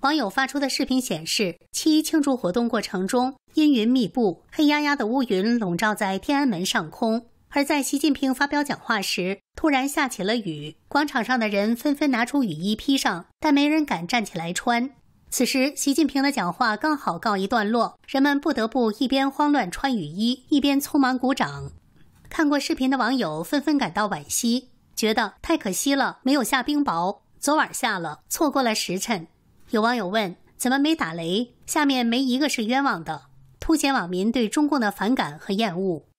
网友发出的视频显示，七一庆祝活动过程中，阴云密布，黑压压的乌云笼罩在天安门上空。而在习近平发表讲话时，突然下起了雨，广场上的人纷纷拿出雨衣披上，但没人敢站起来穿。此时，习近平的讲话刚好告一段落，人们不得不一边慌乱穿雨衣，一边匆忙鼓掌。看过视频的网友纷纷感到惋惜，觉得太可惜了，没有下冰雹，昨晚下了，错过了时辰。有网友问：怎么没打雷？下面没一个是冤枉的，凸显网民对中共的反感和厌恶。